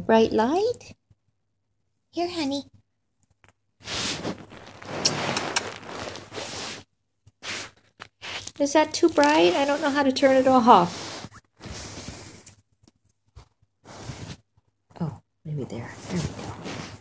Bright light? Here, honey. Is that too bright? I don't know how to turn it off. Oh, maybe there. There we go.